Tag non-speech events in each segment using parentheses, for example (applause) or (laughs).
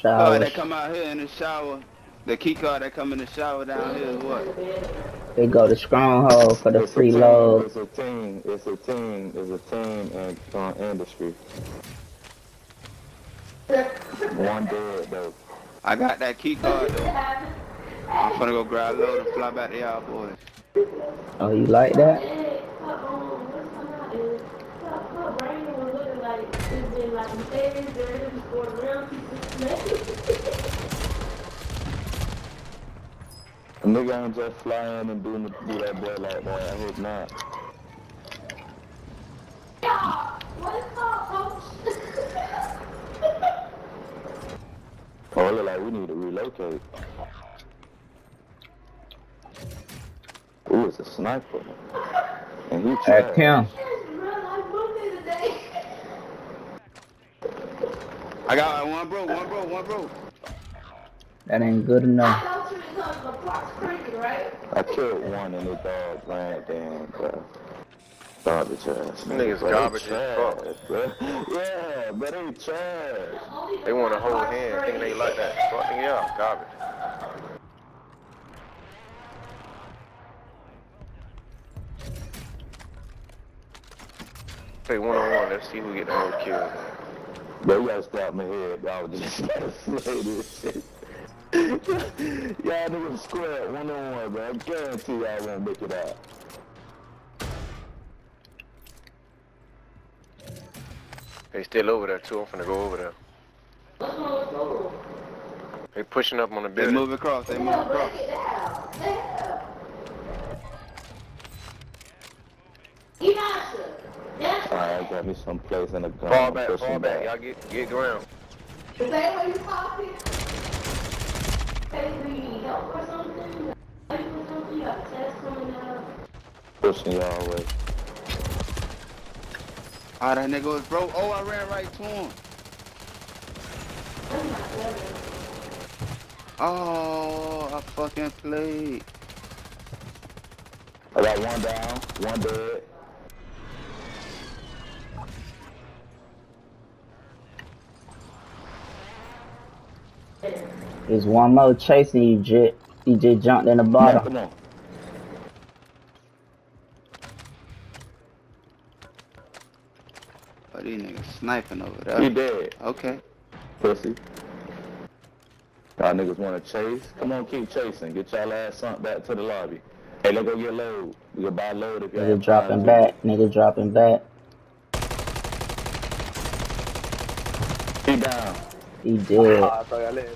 Shower. Oh, they come out here in the shower. The key card that come in the shower down here is what? They go to Stronghold for the It's free team, load. It's a team. It's a team. It's a team and uh, industry. One dead though. I got that key card though. I'm gonna go grab a load and fly back to y'all boys. Oh, you like that? A nigga ain't just flying and doing do that boy like that. I hope not. (laughs) Oh, it look like we need to relocate. Ooh, it's a sniper. And he At trash. Kim. I got one bro, one bro, one bro. That ain't good enough. I killed one and his dog ran down, bro. Garbage ass. Them niggas Bro, they garbage as fuck. bro. Yeah, but they trash. They want to hold hand, thinking they like that. Fucking yeah, garbage. Play one on one. Let's see who get the most kills. Bro, you gotta stop my head, bro. I was just trying to slay this shit. (laughs) y'all niggas square one on one, bro. I guarantee y'all won't make it out. They still over there too. I'm finna go over there. They pushing up on the They building. move across, they move across. Alright, I got me some place in the gun. Fall back, pushing fall back. Y'all get get ground. Pushing y'all away. Oh, that nigga was broke. Oh, I ran right to him. Oh, I fucking played. I got one down, one dead. There's one more chasing you, Jit. He just jumped in the Man, bottom. come on. Oh, these niggas sniping over there. He dead. Okay. Pussy. Y'all niggas wanna chase? Come on, keep chasing. Get y'all ass sunk back to the lobby. Hey, let's go get load. We can buy load if y'all Nigga dropping back. Nigga dropping back. He down. He did. Ah, so y'all letting.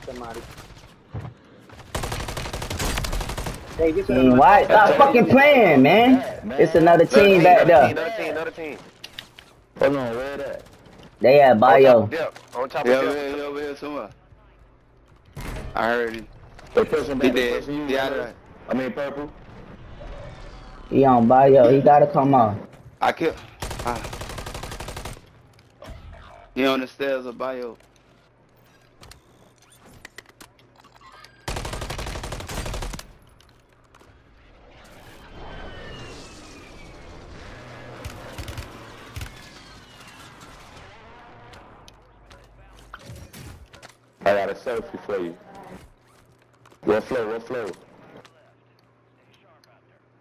Hey, get Team White, stop fucking playing, man. It's another team back there. Another team, another team. Hold on, where that? They at On top Bio. of depth. On top Yeah, of over depth. here, over here somewhere. I heard him. They pushing He back. They pushing you. He out of brother. there. I mean, purple. He on Bio. He gotta come on. I killed. Ah. He on the stairs of bio. I got a selfie for you. What flow? What flow?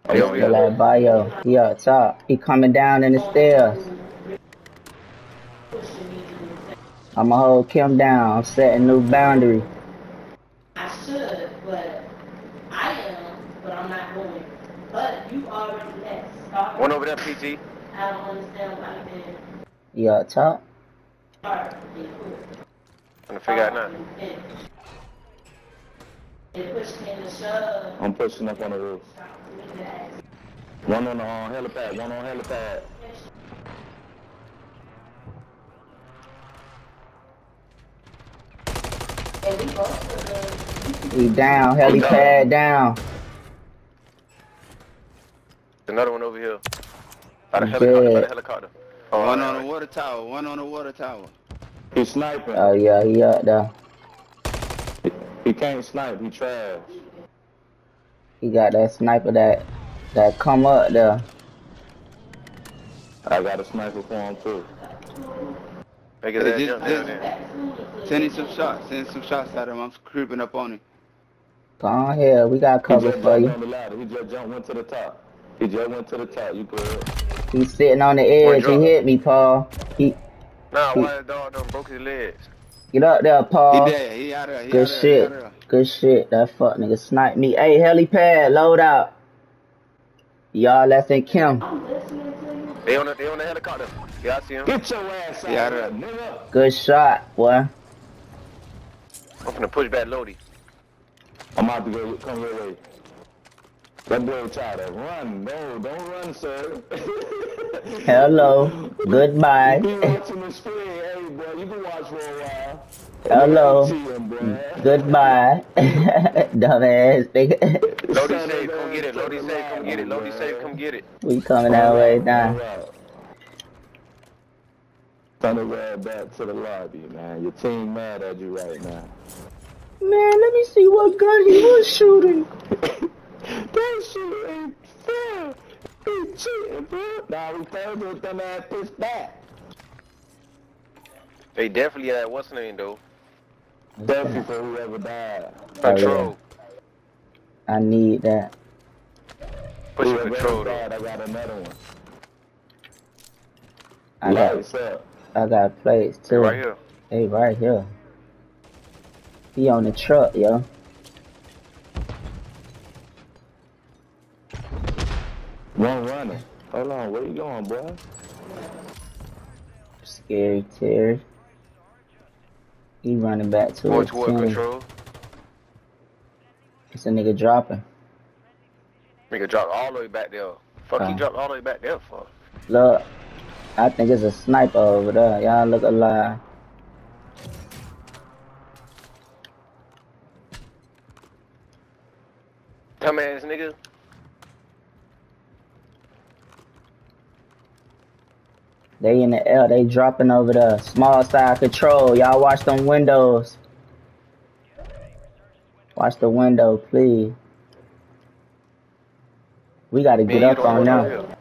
They over Still here. at Bio. He up top. He coming down in the stairs. I'ma hold Kim down. I'm setting new boundary. I should, but I am, but I'm not going. But you already left. Start. One over there, PG. I don't understand why you didn't He up top. start and quit. Trying to figure out now. They pushed me in the shove. I'm pushing up on the roof. Stop me to ask. One on the uh, helipad. One on helipad. We both of them. He down. Helipad down. Another one over here. By the helicopter. By the helicopter. Oh, One all on the water tower. One on the water tower. He's sniping. Ah, oh yeah, he up there. he can't snipe. He trash. He got that sniper that that come up there. I got a sniper for him too. Make it Hey, that just- just- Send him some shots. Send some shots at him. I'm creeping up on him. Come on here. We got He cover for you. on the ladder. He just jumped went to the top. He just went to the top. You good? He's sitting on the edge. He hit me, Paul. He Nah, why the dog done broke his legs? get up there, He Paul. dead. He out there. He Good out of there. He shit. out of there. Good shit. That fuck nigga sniped me. Hey, helipad, load out. Y'all less than Kim. I'm listening to you. They on the they on the helicopter. Yeah, I see him. Get your ass out Yeah, of there, nigga. Good shot, boy. I'm finna push back Lodi. I'm out to go. Come your way. That boy try to run. No, don't run, sir. (laughs) Hello. Be Goodbye. watching the screen. Hey, boy, you can watch for a while. Hello. Him. Goodbye. (laughs) Dumbass nigga. (laughs) Lodi Son say, of come get it. Lodi fucking say, come get it. liar, Lodi say, man. come get it. we coming that way now. Time to ride back to the lobby, man. Your team mad at you right now. Man, let me see what gun he was shooting. That shit ain't fair. He cheating, bro. Nah, we told you them ass pitch back. They definitely had what's the name though? Definitely for whoever died. Oh. Control. I need that. Pushing Whoever control died, though. I got another one. I got Lights up. I got plates They too. right here. Hey, right here. He on the truck, yo. One running. Hold on, where you going, boy? Scary Terry. He running back to Going toward control. It's a nigga dropping. Nigga dropped all the way back there. Fuck, he Oh. dropped all the way back there for. Look, I think it's a sniper over there. Y'all look alive. Dumbass nigga. They in the air. They dropping over the Small side control. Y'all watch them windows. Watch the window, please. We gotta get and up on know them. here.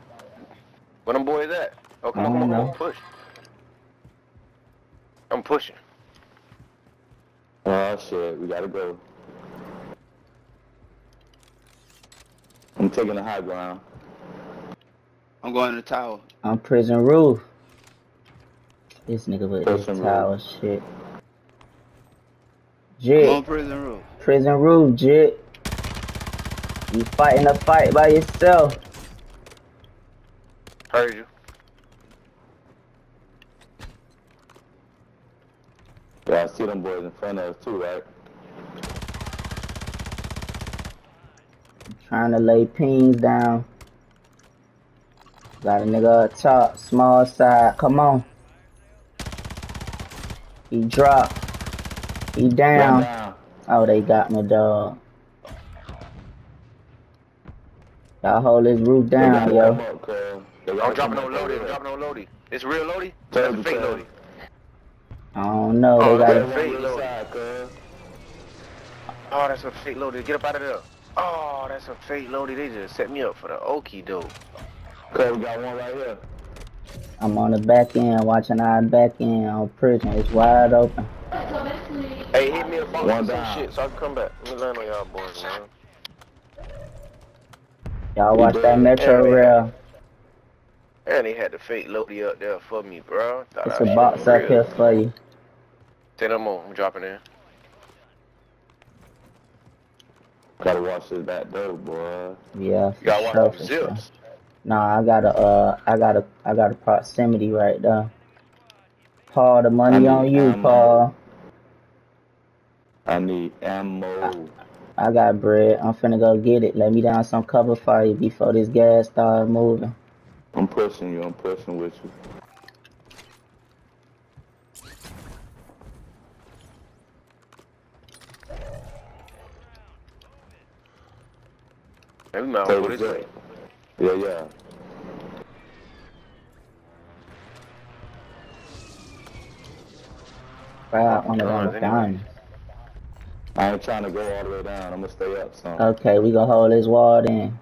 Where them boys at? Oh, come I on, come don't on, come on, push. I'm pushing. Oh shit, we gotta go. I'm taking the high ground. I'm going to the tower. I'm prison roof. This nigga with this Prison tower shit. I'm Jit, on prison roof. prison roof, Jit. You fighting a fight by yourself. Heard you. Yeah, I see them boys in front of us too, right? Trying to lay pings down. Got a nigga up top, small side. Come on. He dropped. He down. down. Oh, they got my dog. Y'all hold this roof down, gotta yo. come up. They I'm gotta dropping on up Lodi. I'm over dropping on Lodi. It's real Lodi? Tell That's a fake tell. Lodi. I don't know. Oh, They there. got okay. Fake Fake loading. side. Oh, that's a fake Lodi. Get up out of there. Oh, that's a fake Lodi. They just set me up for the okie doke. Cuz we got one right here. I'm on the back end, watching our back end on prison. It's wide open. Hey, hit me a box One or some shit so I can come back. Let me land on y'all boys, man. Y'all watch that Metro yeah. Rail. And they had the fake Lodi up there for me, bro. Thought It's that a box was up real. here for you. Say no more. I'm dropping in. Gotta watch this back door, boy. Yeah, You gotta watch sure, them for sure. zips. Nah, I got a, uh, I got a, I got a proximity right there. Paul, the money I on you, ammo. Paul. I need ammo. I got bread. I'm finna go get it. Let me down some cover for you before this gas start moving. I'm pushing you. I'm pushing with you. Maybe we might as well Take go it this way. Yeah, yeah. Right on the Guns anyway. gun. I ain't trying to go all the way down. I'm gonna stay up some. Okay, we gonna hold this wall then.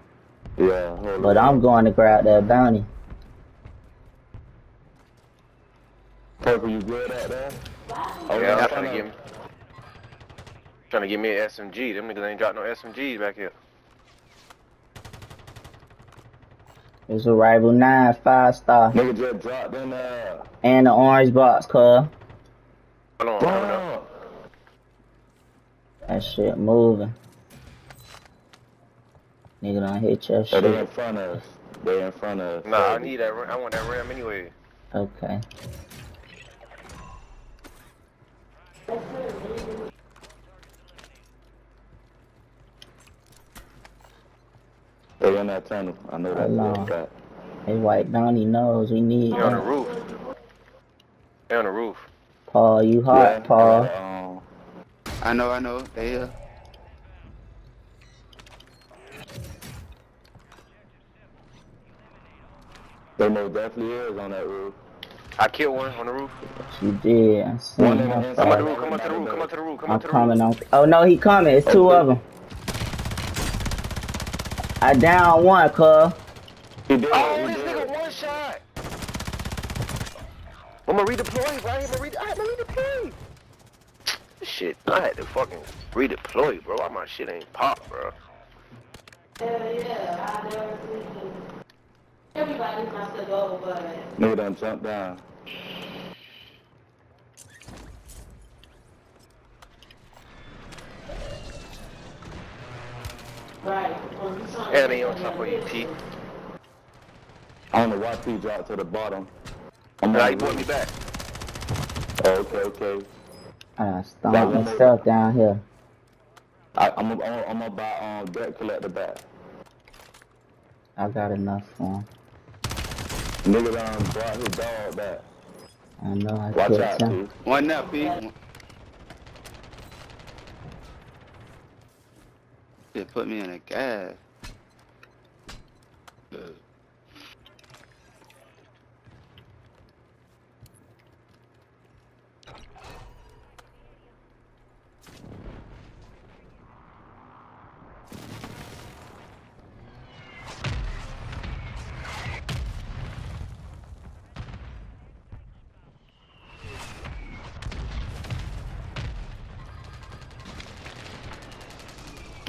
yeah, hold But on. I'm going to grab that bounty. Purple, you good out there? Oh, Yeah, I'm in trying to get me. Trying to get me an SMG. Them niggas ain't dropped no SMGs back here. It's a rival nine five star Nigga just dropped in there. and the orange box, cuz. Hold on, hold on. That shit moving. Nigga don't hit your Oh, they in front of us. They in front of us. Nah, I need that. I want that ram anyway. Okay. They in that tunnel. I know that. Hold for a on. fact. They white Donnie knows we need They on the roof. They on the roof. Paul, you hot, Yeah, Paul. um, I know, I know. They here. they most definitely is on that roof. I killed one on the roof. You did. I seen One in him. the Come on to the roof. Come on to the roof. Come on to the roof. Come on I'm coming roof. on. Oh no, he coming. It's two of them. I down one, cuz. He did. Oh, this nigga one shot. I'm gonna redeploy, bro. I'm gonna re- I had to redeploy. Shit, I had to fucking redeploy, bro. Why my shit ain't pop, bro? Hell yeah, I never seen. Everybody must have go, but Nigga done jumped down. When you trying And they on top of you, T. I don't know why P dropped to the bottom. I'm Nah, on he brought me back. Oh, okay, okay. I That stomped one myself down here. I, I'm gonna I'm gonna buy um debt collector back. I got enough for him. Nigga done brought his dog back. I know I Watch out, him. P. One up, P. One- Shit put me in a gas.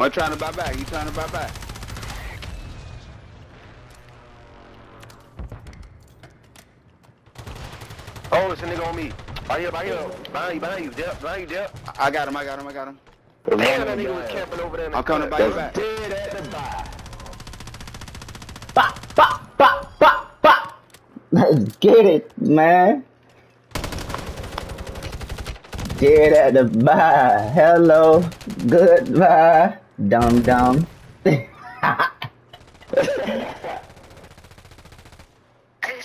What trying to buy back? You trying to buy back? It's a nigga on me. Right here, right here. Behind you, behind you, Dip. Behind you, Dip. I I got him, I got him, I got him. Damn, that nigga was camping over there. I'm coming to cut. buy you back. Dead at the buy. Bop, bop, bop, bop, bop. Let's get it, man. Dead at the bar. Hello. Goodbye. Dum dum. (laughs) (laughs)